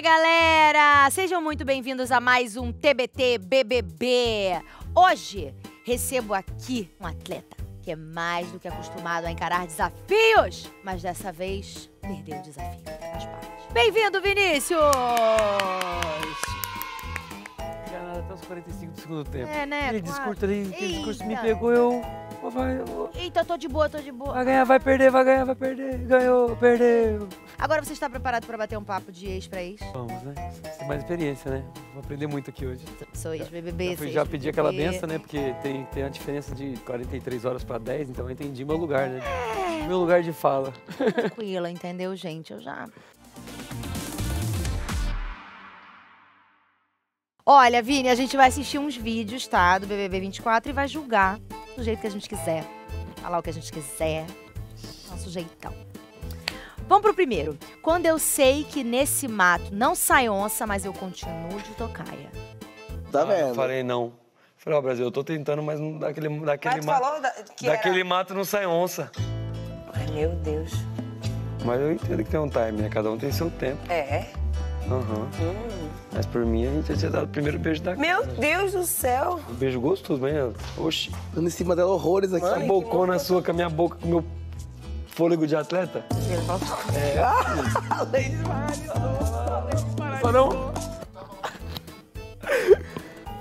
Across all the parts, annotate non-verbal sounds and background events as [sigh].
Fala galera! Sejam muito bem-vindos a mais um TBT BBB. Hoje recebo aqui um atleta que é mais do que acostumado a encarar desafios, mas dessa vez perdeu o desafio. Faz parte. Bem-vindo, Vinícius! Até os 45 do segundo tempo. É, né? Aquele discurso ali, aquele discurso me pegou, eu. Vai, ó, Eita, eu tô de boa, tô de boa. vai ganhar, vai perder, vai ganhar, vai perder. Ganhou, perdeu. Agora você está preparado para bater um papo de ex pra ex? Vamos, né? Tem mais experiência, né? Vou aprender muito aqui hoje. Sou ex-BBB, Eu sou já pedi aquela benção, né? Porque tem, tem a diferença de 43 horas pra 10, então eu entendi meu lugar, né? Meu lugar de fala. Tranquila, entendeu, gente? Eu já. Olha, Vini, a gente vai assistir uns vídeos, tá? Do BBB 24 e vai julgar do jeito que a gente quiser. Falar o que a gente quiser. Nosso jeitão. Vamos pro primeiro. Quando eu sei que nesse mato não sai onça, mas eu continuo de tocaia. Tá Ah, vendo? Falei não. Falei, ó, Brasil, eu tô tentando, mas não, daquele, daquele, Mas tu ma- falou da, que daquele mato não sai onça. era... Ai, meu Deus. Mas eu entendo que tem um time, né? Cada um tem seu tempo. É. Aham. Mas por mim, a gente já tinha dado o primeiro beijo da Meu. Deus do céu. Um beijo gostoso, mas, oxi, Dando em cima dela horrores aqui. essa Mãe, bocona sua com a minha boca, com o meu fôlego de atleta. Além de Só não.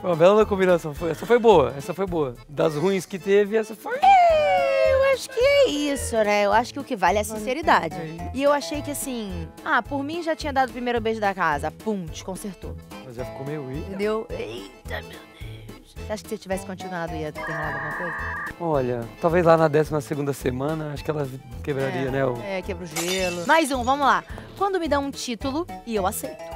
Foi uma bela combinação. Essa foi boa, essa foi boa. Das ruins que teve, essa foi. É, acho que é isso, né? Eu acho que o que vale é a sinceridade. E eu achei que assim, ah, por mim já tinha dado o primeiro beijo da casa. Pum, desconcertou. Mas já ficou meio. "Ih". Entendeu? Eita, meu Deus. Você acha que se eu tivesse continuado ia ter rolado alguma coisa? Olha, talvez lá na 12 segunda semana, acho que ela quebraria, né? O... É, quebra o gelo. Mais um, vamos lá. Quando me dá um título e eu aceito.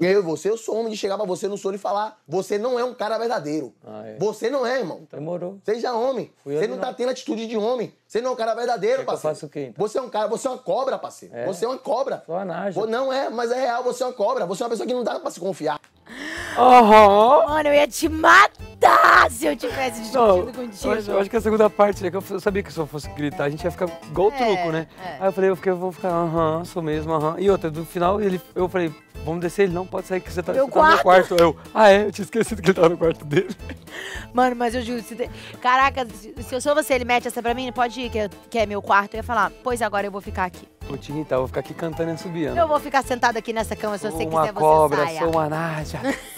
Eu, você, eu sou homem de chegar pra você no sono e falar: você não é um cara verdadeiro. Ah, é. Você não é, irmão. Demorou. Seja homem. Fui Você eu não não. tá tendo atitude de homem. Você não é um cara verdadeiro, Quer que eu parceiro. faça o quê, então? Você é um cara, você é uma cobra, parceiro. É? Você é uma cobra. Só a Nádia. Pô, Não é, mas é real, você é uma cobra. Você é uma pessoa que não dá pra se confiar. Aham! Mano, eu ia te matar se eu tivesse Não, discutido eu contigo. acho, eu acho que a segunda parte, né, que eu, eu sabia que se eu fosse gritar, a gente ia ficar igual o É, truco, né? é. Aí eu falei, eu, fiquei, eu vou ficar, aham, sou mesmo, aham. E outra, no final, ele, eu falei, vamos descer, ele não pode sair, que você tá, Meu você tá no meu quarto. Eu, ah é, eu tinha esquecido que ele tava no quarto dele. [laughs] Mano, mas eu juro, se caraca, se, eu sou você, ele mete essa pra mim, pode ir, que, é- que é meu quarto. Eu ia falar, pois agora eu vou ficar aqui. Vou te irritar, vou ficar aqui cantando e assobiando. Eu vou ficar sentada aqui nessa cama, se Sou você uma quiser, você cobra, saia. sou uma Nádia. [laughs]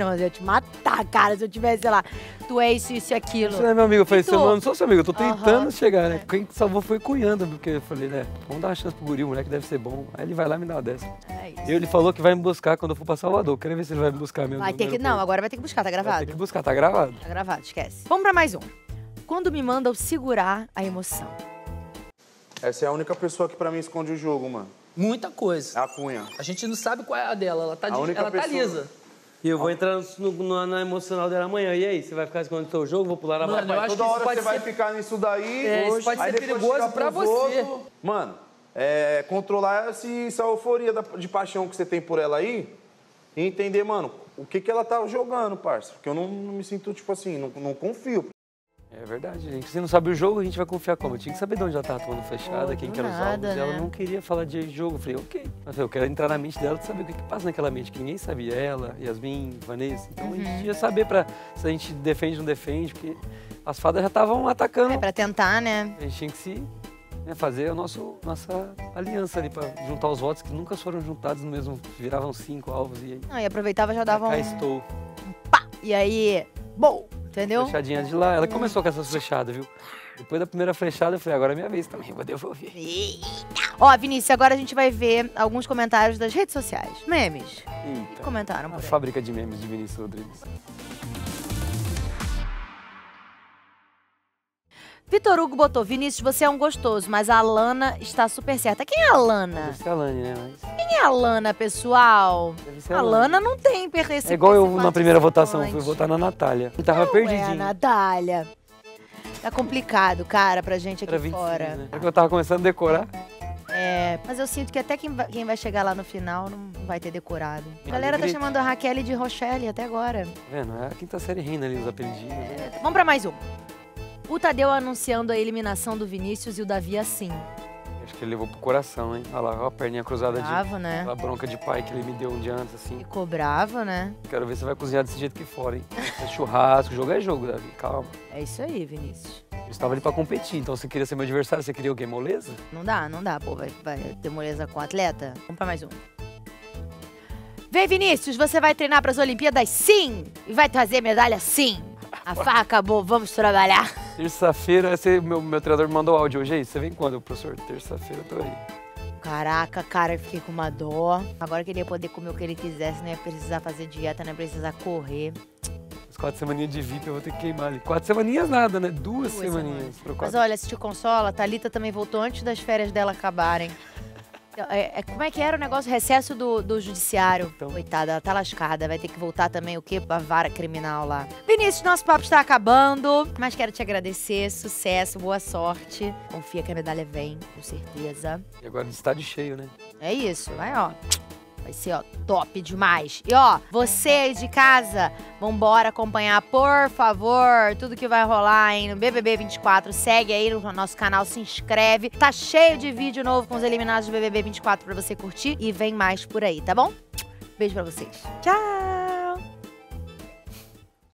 Não, mas eu ia te matar, cara, se eu tivesse, sei lá, tu é isso, isso e aquilo. Você não é meu amigo, eu falei, você tu? não, sou seu amigo, eu tô tentando Aham. chegar, né? Quem salvou foi cunhando, porque eu falei, né, vamos dar uma chance pro guri, o moleque deve ser bom. Aí ele vai lá e me dá uma dessa. É isso. E ele falou que vai me buscar quando eu for pra Salvador. Quero ver se ele vai me buscar mesmo. Vai ter que. Não, agora vai ter que buscar, tá Vai gravado? ter que buscar, tá gravado. Tá gravado, esquece. Vamos pra mais um. Quando me mandam segurar a emoção. Essa é a única pessoa que pra mim esconde o jogo, mano. Muita coisa. É a Cunha. A gente não sabe qual é a dela. Ela tá, A de- única ela tá pessoa- lisa. E eu vou entrar no, no- na emocional dela amanhã. E aí, você vai ficar escondendo o seu jogo? Vou pular na Mano, barra? eu acho Toda que isso hora pode você vai ser- ficar nisso daí. É, isso hoje, pode aí ser perigoso pra você. outros. Mano, é, controlar esse- essa euforia da- de paixão que você tem por ela aí e entender, mano, o que, que ela tá jogando, parça. Porque eu não, não me sinto, tipo assim, não, não confio. É verdade, gente. Se não sabe o jogo, a gente vai confiar como? Eu tinha que saber de onde ela tava tomando fechada, Pô, quem que eram os alvos. E ela né? não queria falar de jogo. Eu falei, ok. Mas eu quero entrar na mente dela e saber o que, que passa naquela mente, que ninguém sabia. Ela, Yasmin, Vanessa. Então a Uhum. gente ia saber pra, se a gente defende ou não defende, porque as fadas já estavam atacando. É pra tentar, né? A gente tinha que se né, fazer a nosso, nossa aliança ali pra juntar os votos que nunca foram juntados no mesmo. Viravam cinco alvos e aí. E aproveitava já dava Cá um. estou. Pá! E aí. Bom! Entendeu? Flechadinha de lá. Ela começou com essas flechadas, viu? Depois da primeira flechada, eu falei, agora é minha vez também, vou devolver. Ó, Vinícius, agora a gente vai ver alguns comentários das redes sociais. Memes. Eita. Comentaram Uma por aí. fábrica de memes de Vinícius Rodrigues. Vitor Hugo botou, Vinícius, você é um gostoso, mas a Lana está super certa. Quem é a Lana? Deve ser a Lani, né? Mas Quem é a Lana, pessoal? deve ser A Lana não tem pertença. É igual eu na primeira votação, fui votar na Natália. Eu tava É a perdidinho. Natália. Tá complicado, cara, pra gente aqui Era 26, fora. né? Era que eu tava começando a decorar. É, mas eu sinto que até quem vai, quem vai chegar lá no final não vai ter decorado. A galera tá chamando a Raquel de Rochelle até agora. Tá vendo? É a quinta série reina ali, os apelidinhos. né? Vamos pra mais um. O Tadeu anunciando a eliminação do Vinícius e o Davi assim. Acho que ele levou pro coração, hein? Olha lá, ó a perninha cruzada de. Bravo, né? A bronca de pai que ele me deu um dia antes, assim. Ficou bravo, né? Quero ver se você vai cozinhar desse jeito que fora, hein? É churrasco, jogo é jogo, Davi. Calma. É isso aí, Vinícius. Eu estava ali pra competir, então você queria ser meu adversário, você queria o quê? Moleza? Não dá, não dá, pô. Vai, vai ter moleza com o atleta? Vamos pra mais um. Vem, Vinícius, você vai treinar pras Olimpíadas? Sim! E vai trazer medalha? Sim! A [laughs] farra acabou, vamos trabalhar. Terça-feira, meu, meu treinador me mandou áudio hoje aí. Você vem quando, professor? Terça-feira eu tô aí. Caraca, cara, eu fiquei com uma dó. Agora queria poder comer o que ele quisesse, não ia precisar fazer dieta, não ia precisar correr. As quatro semaninhas de VIP eu vou ter que queimar ali. Quatro semaninhas nada, né? Duas, Duas semaninhas. semanas. Mas olha, se te consola, a Thalita também voltou antes das férias dela acabarem. É, é- como é que era o negócio? Recesso do, do judiciário. Então. Coitada, ela tá lascada. Vai ter que voltar também o quê? Pra vara criminal lá. Vinícius, nosso papo está acabando. Mas quero te agradecer. Sucesso, boa sorte. Confia que a medalha vem, com certeza. E agora de estádio cheio, né? É isso, vai ó. Vai ser, ó, top demais. E ó, você aí de casa, vambora acompanhar, por favor, tudo que vai rolar, hein, no BBB 24. Segue aí no nosso canal, se inscreve. Tá cheio de vídeo novo com os eliminados do BBB 24 pra você curtir. E vem mais por aí, tá bom? Beijo pra vocês. Tchau!